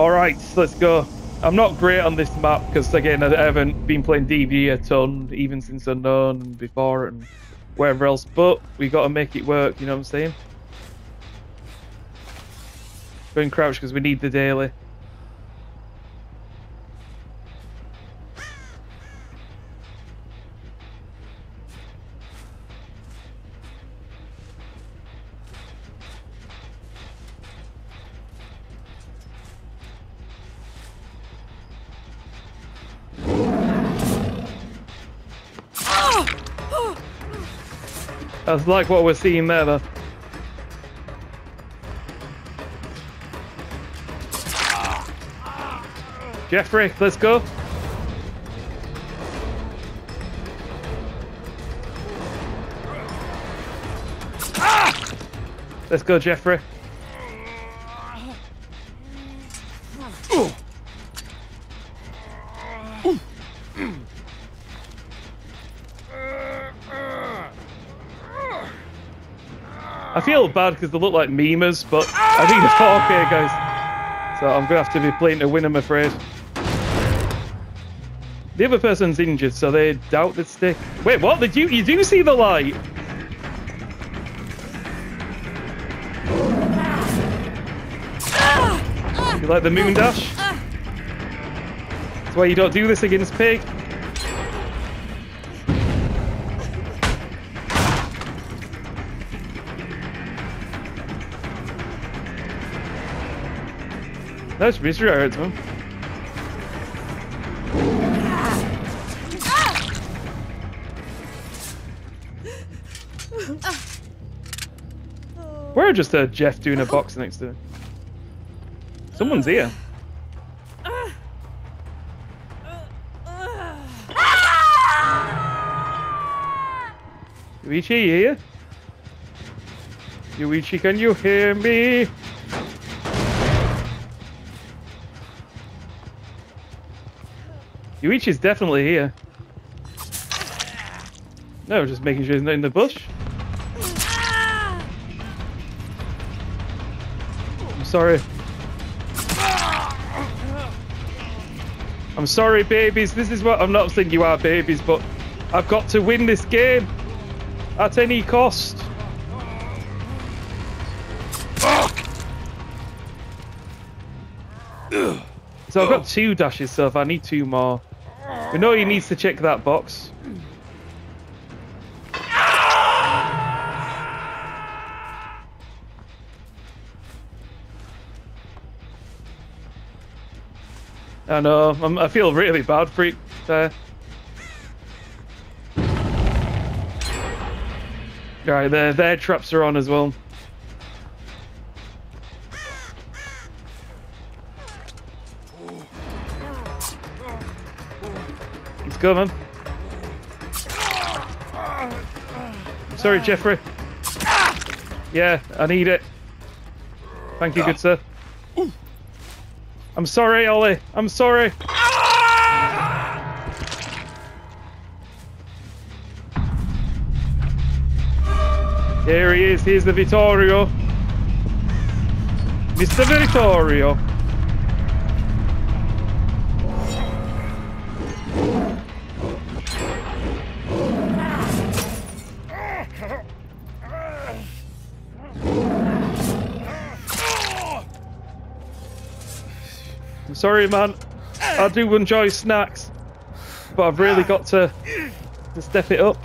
Alright, let's go. I'm not great on this map because, again, I haven't been playing DB a ton, even since Unknown and before and wherever else, but we got to make it work, you know what I'm saying? Going crouch because we need the daily. Like what we're seeing there, though. Jeffrey, let's go. Let's go, Jeffrey. I feel bad because they look like memers, but I think they're 4K, guys. So I'm going to have to be playing to win, I'm afraid. The other person's injured, so they doubt the stick. Wait, what? Did you, you do see the light? You like the moon dash? That's why you don't do this against Pig. That's mystery hurts him. We're just a Jeff doing a box next to him. Someone's here. Yuichi, you here? Yuichi, can you hear me? Yuichi's definitely here. No, just making sure he's not in the bush. I'm sorry. I'm sorry, babies. This is what I'm not saying you are babies, but I've got to win this game at any cost. So I've got oh. two dashes, so if I need two more. We know he needs to check that box. I know, I'm, I feel really bad for it there. Right, their, their traps are on as well. Coming. Sorry, Jeffrey. Yeah, I need it. Thank you, good sir. I'm sorry, Ollie. I'm sorry. Here he is. Here's the Vittorio. Mr. Vittorio. Sorry, man. I do enjoy snacks, but I've really got to, to step it up.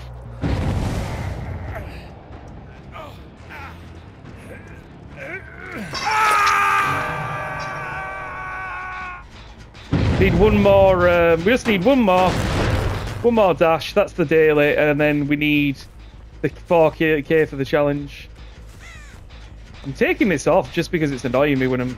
Need one more. Um, we just need one more, one more dash. That's the daily, and then we need the 4k for the challenge. I'm taking this off just because it's annoying me when I'm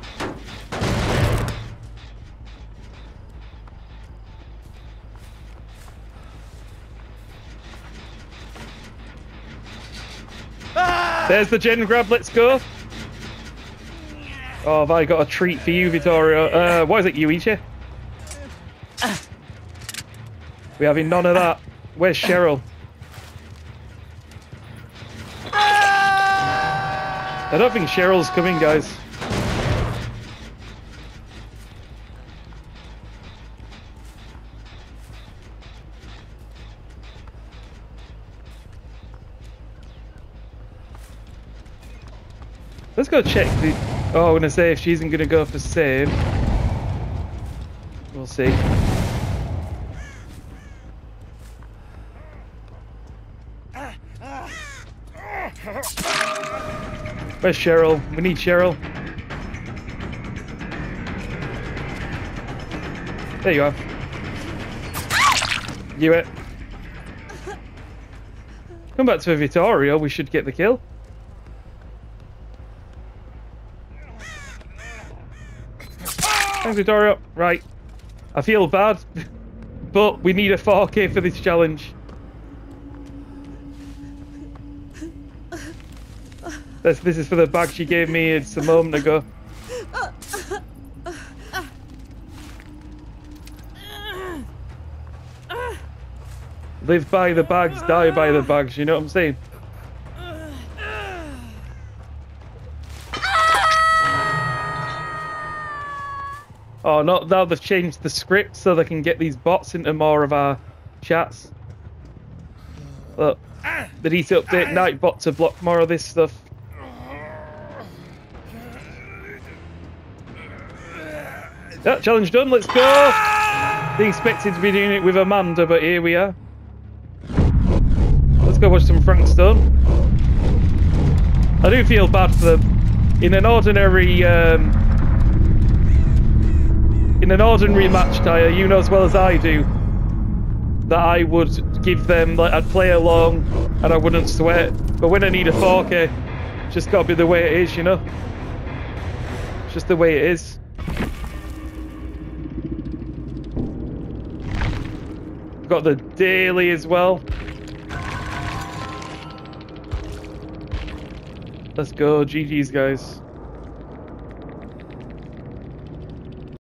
There's the gen grab, let's go. Oh, have I got a treat for you, Vittorio? Uh, why is it Yuichi? We're having none of that. Where's Cheryl? I don't think Cheryl's coming, guys. Let's go check the. Oh, I'm gonna say if she isn't gonna go for save. We'll see. Where's Cheryl? We need Cheryl. There you are. You it. Come back to Vittorio, we should get the kill. Thanks, Vittorio. Right. I feel bad, but we need a 4K for this challenge. This, this is for the bag she gave me it's a moment ago. Live by the bags, die by the bags, you know what I'm saying? Oh, not now they've changed the script so they can get these bots into more of our chats. Look, they need to update Nightbot to block more of this stuff. That challenge done, let's go! They expected to be doing it with Amanda, but here we are. Let's go watch some Frank Stone. I do feel bad for them. In an ordinary um, in an ordinary match, Kaya, you know as well as I do that I would give them, like, I'd play along and I wouldn't sweat. But when I need a 4K, eh, it's just got to be the way it is, you know? It's just the way it is. Got the daily as well. Let's go, GG's guys.